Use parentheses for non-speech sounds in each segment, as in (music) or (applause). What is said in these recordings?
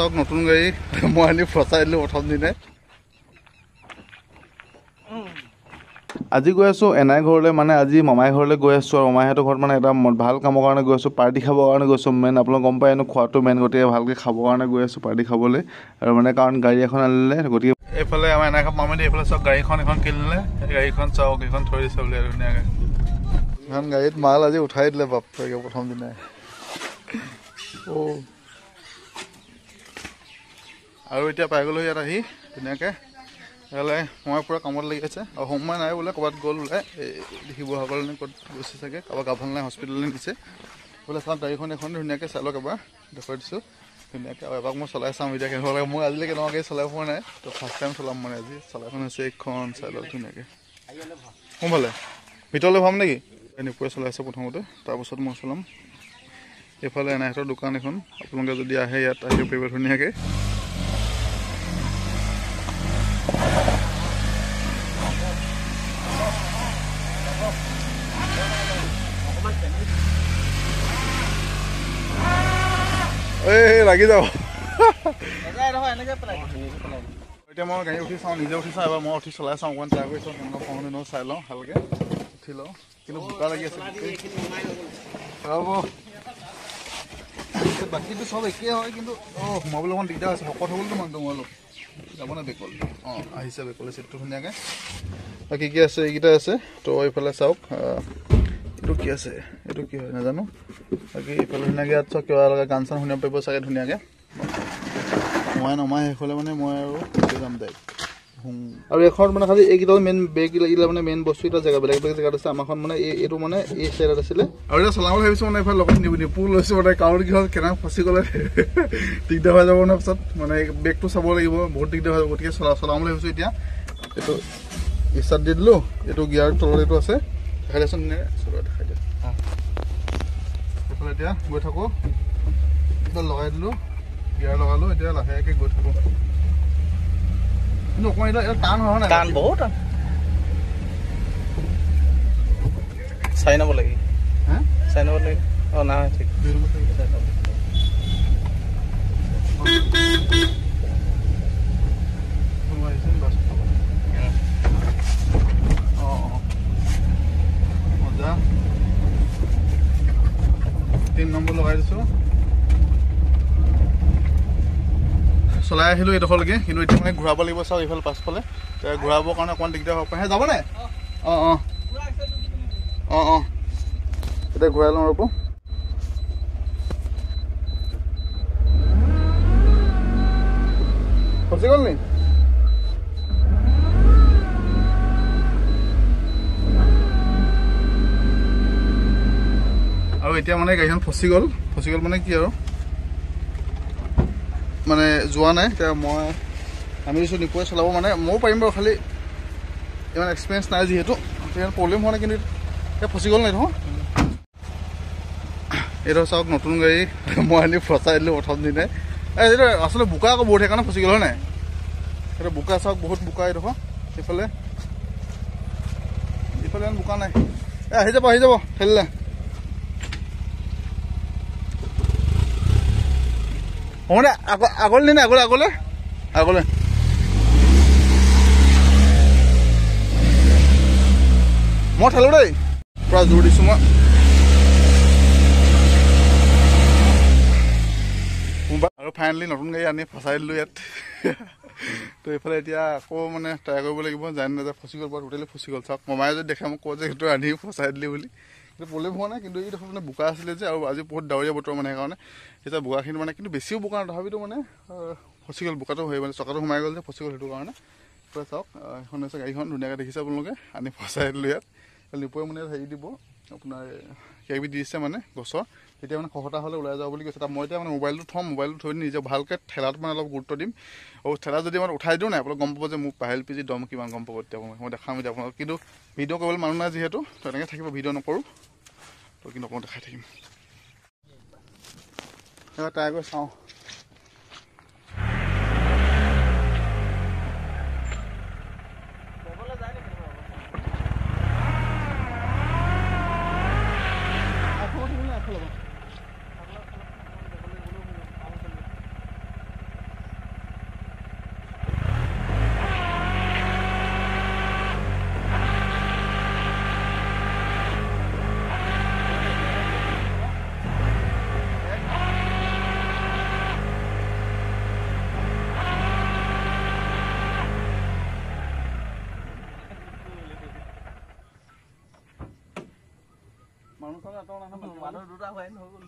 চাওক নতুন গাড়ী। মই আনি ফচাই দিলোঁ প্ৰথম দিনাই আজি গৈ আছোঁ এনাই ঘৰলৈ মানে আজি মামাই ঘৰলৈ গৈ আছোঁ আৰু মামাইহঁতৰ ঘৰত মানে এটা ভাল কামৰ কাৰণে গৈ আছোঁ পাৰ্টি খাবৰ কাৰণে গৈছোঁ মেইন আপোনালোক গম পায় এনেও খোৱাটো মেইন গতিকে ভালকৈ খাবৰ কাৰণে গৈ আছোঁ পাৰ্টি খাবলৈ। আৰু মানে কাৰণ গাড়ী এখন আনিলে গতিকে এইফালে আমাৰ এনাই মামাই এইফালে চাওক গাড়ীখন এখন কিনিলে গাড়ীখন চাওক এইখন থৈ দিছে বোলে ধুনীয়াকৈ। এখন গাড়ীত মাল আজি উঠাই দিলে বাপেকে প্ৰথম দিনাই। অ' আৰু এতিয়া পাই গ'লোঁ ইয়াত আহি ধুনীয়াকৈ। তেতিয়াহ'লে মই পূৰা কামত লাগি আছে। আৰু সময় নাই বোলে ক'ৰবাত গ'ল ওলাই এই শিৱসাগৰলৈ নে ক'ত গৈছে চাগে কাৰোবাৰ নাই হস্পিটেললৈ নিছে। বোলে চাওক গাড়ীখন এখন ধুনীয়াকৈ চাই লওক এবাৰ দেখুৱাই দিছোঁ। ধুনীয়াকৈ আৰু এবাৰ মই চলাই চাম এতিয়া কেনেকুৱা লাগে। মই আজিলৈকে কেনেকুৱা গাড়ী চলাই পোৱা নাই। তো ফাৰ্ষ্ট টাইম চলাম মানে আজি। চলাইখন হৈছে এইখন চাই লওক ধুনীয়াকৈ। সোনফালে ভিতৰলৈ ভৰাম নেকি? এনেকৈ চলাই আছে প্ৰথমতে। তাৰপাছত মই চলাম। এইফালে এনাইহঁতৰ দোকান এখন। আপোনালোকে যদি আহে ইয়াত আহিব পাৰিব ধুনীয়াকৈ। এই লাগি যাব। এতিয়া মই গাড়ী উঠি চাওঁ নিজে উঠি চাওঁ এবাৰ মই উঠি চলাই চাওঁ অকণমান ট্ৰাই কৰি চাওঁ কেনেকুৱা পাওঁ নে চাই লওঁ ভালকৈ। উঠি লওঁ। কিন্তু বোকা লাগি আছে। ৰ'ব বাকীটো চব একেই হয় কিন্তু অঁ সোমাবলৈ অকণ দিগদাৰ হৈছে। শকত হ'বলৈতো মানুহটো মই অলপ যাব নে বেকল? অঁ আহিছে বেকলে চিটটো ধুনীয়াকৈ। বাকী কি আছে এইকেইটা আছে। তো এইফালে চাওক এইটো কি আছে? এইটো কি হয় নাজানো। বাকী এইফালে ধুনীয়াকৈ ইয়াত চাওক কিবা লগা গান চান শুনিব পাৰিব চাগে ধুনীয়াকৈ। মই নমাই শেষ হ'লে মানে মই আৰু যাম ডাইৰেক্ট আৰু এখনত মানে খালি এইকেইটা মেইন বেগ লাগিলে মানে মেইন বস্তু এটা জেগা বেলেগ বেলেগ জেগাত আছে। আমাৰখন মানে এই এইটো মানে এই চাইডত আছিলে। আৰু এতিয়া চলাব ভাবিছোঁ মানে এইফালে লগত নিব নিপু লৈছোঁ মানে কাৰণ কি হ'ল কেনেকৈ ফচি গ'লে (laughs) দিগদাৰ হৈ যাব ন পিছত। মানে বেগটো চাব লাগিব বহুত দিগদাৰ হৈ যাব। গতিকে চলা চলাম বুলি ভাবিছোঁ এতিয়া। এইটো ষ্টাৰ্ট দি দিলোঁ। এইটো গিয়াৰ তলত এইটো আছে। দেখাই দিয়াচোন ধুনীয়াকৈ চলোৱা দেখাই দিয়া এইফালে এতিয়া গৈ থাকোঁ এতিয়া লগাই দিলোঁ গিয়াৰ লগালোঁ এতিয়া লাহেকৈ গৈ থাকোঁ কিন্তু অকণমান এতিয়া টান হয় নাই টান বহুত টান চাই নাব লাগে হা চাই নাব লাগে অঁ নাই ঠিক। চাই নাব কোনোবা আহিছে নি বাছ খাব? অঁ অঁ মজা তিনি নম্বৰ লগাই দিছোঁ চলাই আহিলোঁ এইডোখৰলৈকে কিন্তু এতিয়া মানে ঘূৰাব লাগিব চাওক এইফালে পাছফালে। ঘূৰাবৰ কাৰণে অকণমান দিগদাৰ হ'ব। পাৰে যাবনে? অঁ অঁ। অঁ অঁ। এতিয়া ঘূৰাই লওঁ ৰ'ব। ফচি গ'ল নি? আৰু এতিয়া মানে গাড়ীখন ফচি গ'ল। ফচি গ'ল মানে কি আৰু? মানে যোৱা নাই এতিয়া মই আমি দিছোঁ নিপুৱাই চলাব মানে ময়ো পাৰিম বাৰু খালি ইমান এক্সপিৰিয়েঞ্চ নাই যিহেতু ইমান প্ৰব্লেম হোৱা নাই কিন্তু এতিয়া ফচি গ'ল নাই নহয় এইটো চাওক নতুন গাড়ী মই আনি ফচাই দিলোঁ প্ৰথম দিনাই। এই এইটো আচলতে বোকা আকৌ বহুত সেইকাৰণে ফচি গ'ল হয় নাই? এইটো বোকা চাওক বহুত বোকা এইডোখৰ সেইফালে এইফালে। ইমান বোকা নাই। এই আহি যাব আহি যাব ঠেলিলে মানে আগ আগলৈ নে আগলৈ আগলৈ? আগলৈ। মই ঠেলোঁ দেই। পূৰা জোৰ দিছোঁ মই। আৰু ফাইনেলি নতুন গাড়ী আনি ফচাই দিলোঁ ইয়াত। তো এইফালে এতিয়া আকৌ মানে ট্ৰাই কৰিব লাগিব। জানি নাযায় ফচি গ'ল বাৰু টোটেলি ফচি গ'ল। চাওক মমায়ে যদি দেখে মোক কয় যে সেইটো আনি ফচাই দিলি বুলি। প্ৰব্লেম হোৱা নাই কিন্তু এই ডোখৰ মানে বোকা আছিলে যে আৰু আজি বহুত ডাৱৰীয়া বতৰ মানে সেইকাৰণে। এতিয়া বোকাখিনি মানে কিন্তু বেছিও বোকা তথাপিতো মানে ফচি গ'ল বোকাটো হৈ মানে চকাটো সোমাই গ'ল যে ফচি গ'ল সেইটো কাৰণে। পূৰা চাওক এখন হৈছে গাড়ীখন ধুনীয়াকৈ দেখিছে আপোনালোকে আনি ফচাই দিলোঁ ইয়াত। নিপুৱে মানে হেৰি দিব আপোনাৰ কিবা দিছে মানে গছৰ। তেতিয়া মানে খহটা হ'লে ওলাই যাব বুলি কৈছে। তাত মই এতিয়া মানে মোবাইলটো থ'ম মোবাইলটো থৈ নিজে ভালকৈ ঠেলাত মানে অলপ গুৰুত্ব দিম। আৰু ঠেলা যদি মানে উঠাই দিওঁ নাই আপোনালোক গম পাব যে মোক পাহেল পিজি দম কিমান গম পাব তেতিয়া মই। দেখাম এতিয়া আপোনালোক কিন্তু ভিডিঅ' কৰিবলৈ মানুহ নাই যিহেতু তো এনেকৈ থাকিব ভিডিঅ' নকৰোঁ। কিন্তু অকণমান দেখাই থাকিম এবাৰ ট্ৰাই কৰি চাওঁ মানুহ চানুহ এটা নাই নহয়, মানুহ দুটা হোৱাই নহৈ গ'ল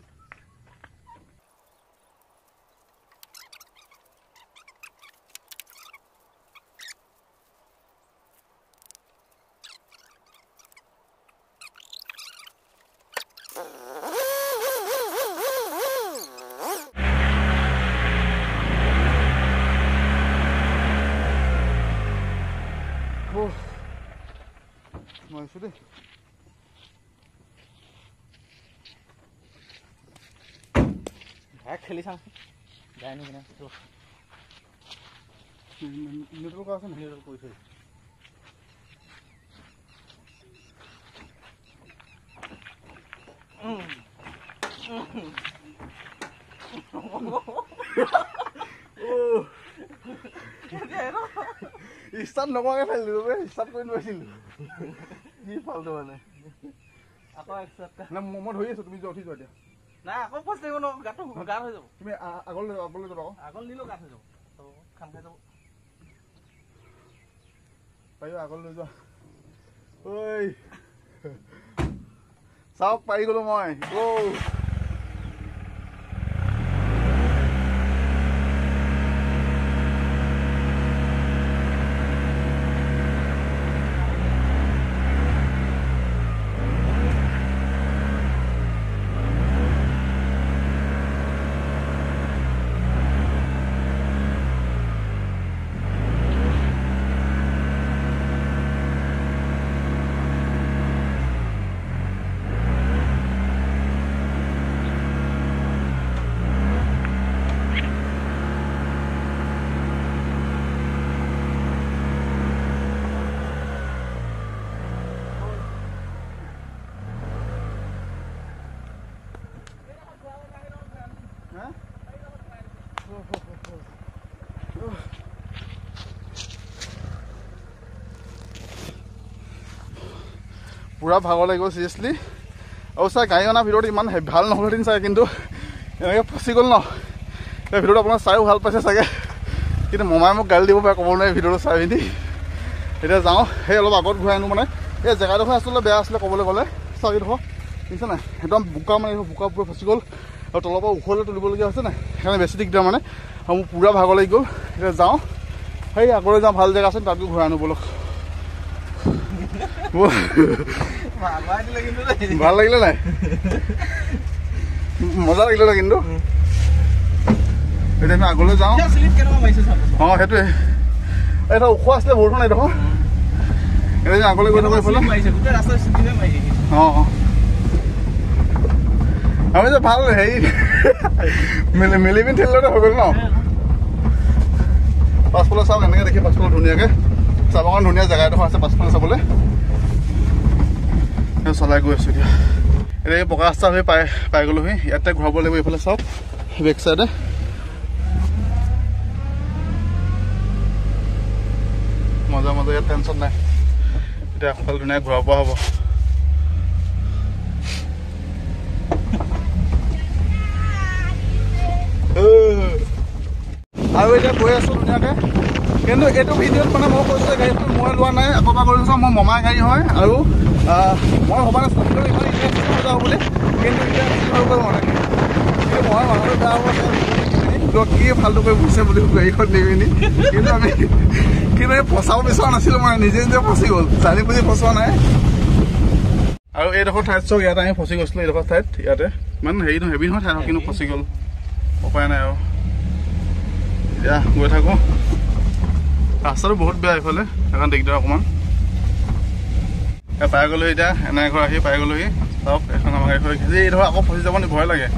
উফ। মই ভাই খেলি চাওঁ যায় নেকি নেটৱৰ্ক আছে নাই কৰি থৈ ষ্টাৰ্ট নকৰাকৈ ফেলিলোঁ বে ষ্টাৰ্ট কৰি নোৱাৰিছিলোঁ কি ফাল্টু মানে আকৌ মই ধৰি আছোঁ তুমি উঠি যোৱা এতিয়া নাই আকৌ ফাৰ্ষ্ট লাগিব ন? গাটো গাত হৈ যাব। তুমি আগলৈ যাবা আগলৈ যাবা আকৌ। আগত নিলেও গাত হৈ যাব। খান খাই যাব। পাৰিবা আগলৈ যোৱা। ঐ। চাওক পাৰি গ'লো মই। অ' পূৰা ভাগৰ লাগিব চিৰিয়াছলি আৰু ছাৰ গাড়ী অনাৰ ভিতৰত ইমান ভাল নহ'লহেঁতেন চাগে কিন্তু এনেকৈ ফচি গ'ল ন। এই ভিডিঅ'টো আপোনাৰ চাইও ভাল পাইছে চাগে। কিন্তু মমাই মোক গালি দিব পাৰে ক'ব নোৱাৰি ভিডিঅ'টো চাই পিনি এতিয়া যাওঁ। সেই অলপ আগত ঘূৰাই আনো মানে। এই জেগাডোখৰ আচলতে বেয়া আছিলে ক'বলৈ গ'লে। চাৰিডোখৰ বুজিছে নাই? একদম বোকা মানে বোকা পূৰা ফচি গ'ল। আৰু তলৰ পৰা ওখলৈ তুলিবলগীয়া হৈছে নাই? সেইকাৰণে বেছি দিগদাৰ মানে। আৰু মোৰ পূৰা ভাগৰ লাগি গ'ল। এতিয়া যাওঁ। সেই আগলৈ যাওঁ ভাল জেগা আছে তাত ঘূৰাই আনো ব'লক ভাবাই দিলে কিন্তু দেই ভাল লাগিলে নাই? মজা লাগিলে নাই কিন্তু? এতিয়া আমি আগলৈ যাওঁ। এতিয়া অঁ সেইটোৱে। এটা ওখ আছিলে বৰষুণ এইডোখৰ এতিয়া আমি আগলৈ গৈ থাকোঁ এইফালে। শ্লিপ মাৰিছে গোটেই ৰাস্তাত শ্লিপে মাৰিছে অঁ অঁ। আমি যে ভাল হেৰি মিলি পিনি ঠেলিলতে হৈ গ'ল ন? পাছফালে চাওক এনেকৈ দেখি পাছফালে ধুনীয়াকৈ। কাৰণে ধুনীয়া জেগা এডোখৰ আছে পাছফালে চাবলৈ। চলাই গৈ আছোঁ এতিয়া। এতিয়া পকা ৰাস্তা হৈ পাই পাই গ'লোহি ইয়াতে ঘূৰাব লাগিব এইফালে চাওক বেক চাইডে। মজা মজা ইয়াত টেনশ্যন নাই। এতিয়া আগফালে ধুনীয়াকৈ ঘূৰাব হ'ব। আৰু এতিয়া গৈ আছোঁ ধুনীয়াকৈ। কিন্তু এইটো ভিডিঅ'ত মানে মই কৈছোঁ গাড়ীখন মই লোৱা নাই আকৌ পৰা কৰিছোঁ মোৰ মমাৰ গাড়ী হয় আৰু মই ভবা নাছিলোঁ কিন্তু ইমান ইণ্টাৰেষ্টিং যাব বুলি কিন্তু এতিয়া মই মানুহটো ত' কি ফাল্টু কৰি বুজিছে বুলি গাড়ীখন নি পিনি কিন্তু আমি কিন্তু এই ফচাব বিচৰা নাছিলোঁ মানে নিজে নিজে ফচি গ'ল জানি বুজি ফচোৱা নাই। আৰু এইডোখৰ ঠাইত চাওক ইয়াতে আমি ফচি গৈছিলোঁ এইডোখৰ ঠাইত ইয়াতে। ইমান হেৰি নহয় হেভি নহয় ঠাই কিন্তু ফচি গ'ল। উপায় নাই আৰু। এতিয়া গৈ থাকোঁ। ৰাস্তাটো বহুত বেয়া এইফালে সেইকাৰণে দিগদাৰ অকণমান। পাই গ'লোহি এতিয়া এনে ঘৰ আহি পাই গ'লোহি চাওক এখন আমাৰ গাড়ী এই ধৰক আকৌ ফচি যাব নি ভয় লাগে।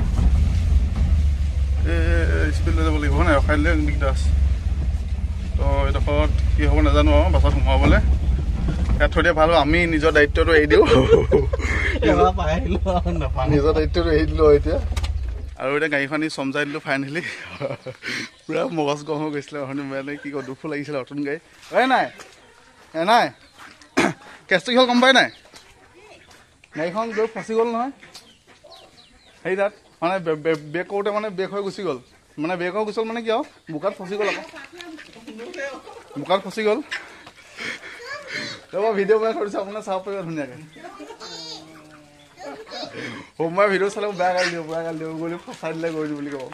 এই স্পীড লৈ যাব লাগিব হয় নাই ৰখাই দিলে দিগদাৰ আছে। তো এইডোখৰত কি হ'ব নাজানো আৰু বাছত সোমাবলৈ। ইয়াত থৈ দিয়া ভাল হ'ব আমি নিজৰ দায়িত্বটো এৰি দিওঁ। নিজৰ দায়িত্বটো এৰি দিলোঁ আৰু এতিয়া। আৰু এতিয়া গাড়ীখন চমজাই দিলোঁ ফাইনেলি পূৰা মগজ গৰম হৈ গৈছিলে মানে কি কয় দুখো লাগিছিলে নতুন গাড়ী। এই নাই। এ নাই। কেছটো কি হ'ল গম পাই নাই? গাড়ীখন গৈ ফচি গ'ল নহয়। সেই তাত মানে ব্ৰেক কৰোঁতে মানে ব্ৰেক হৈ গুচি গ'ল। মানে ব্ৰেক হৈ গুচি গ'ল মানে কি আৰু বোকাত ফচি গ'ল আকৌ। বোকাত ফচি গ'ল। ভিডিঅ' বনাই দিছোঁ আপোনাৰ চাব পাৰিব ধুনীয়াকৈ। সোমবাৰ ভিডিঅ' চালে বেয়া গালি দিব বেয়া গালি দিব বুলি ফচাই দিলে গৈ দিওঁ বুলি ক'ব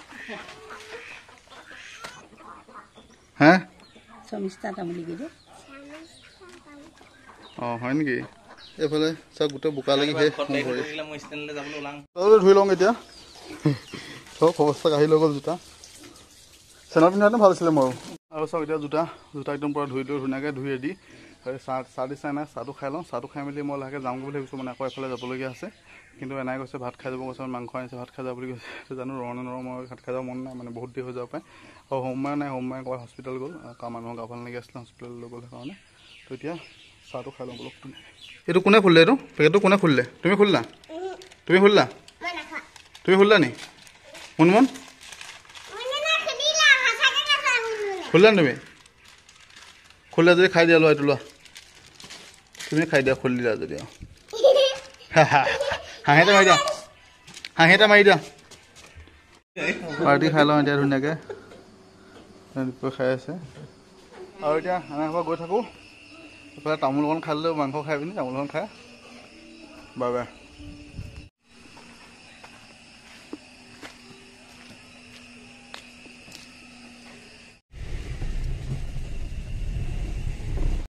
ধুনীয়াকৈ ধুই নাই চাহটো খাই লওঁ চাহটো খাই মেলি মই লাহেকৈ যামগৈ বুলি ভাবিছোঁ মানে আকৌ এফালে যাবলগীয়া আছে কিন্তু এনাই কৈছে ভাত খাই যাব কৈছে মাংস আনিছে ভাত খাই যাব বুলি কৈছে। জানো ৰ নে নৰওঁ মই ভাত খাই যাব মন নাই মানে বহুত দেৰি হৈ যাব পাৰে। আৰু সোমবাৰ নাই সোমবাৰে ক'ৰবাত হস্পিটেল গ'ল। কাৰণ মানুহৰ গা ভাল লাগি আছিলে হস্পিটেল লৈ গ'ল সেইকাৰণে তো এতিয়া চাহটো খাই লওঁ বোলো। এইটো কোনে খুলিলে এইটো? পেকেটটো কোনে খুলিলে? তুমি খুলিলা? তুমি খুলিলা? তুমি খুলিলা নি? মুনমুন? খুলিলা নি তুমি? খুলিলা যদি খাই দিয়া লোৱা এইটো লোৱা। তুমি খাই দিয়া খুলি দিলা যদি আৰু (laughs) হাঁহি এটা মাৰি দিয়া। হাঁহি এটা মাৰি দিয়া। পাৰ্টি খাই লওঁ এতিয়া ধুনীয়াকৈ। দুপৰীয়া খাই আছে। আৰু এতিয়া ঘৰ গৈ থাকোঁ। এইফালে তামোল অকণ খাই ল'লেও মাংস খাই পিনি তামোল অকণ খাই। বাই।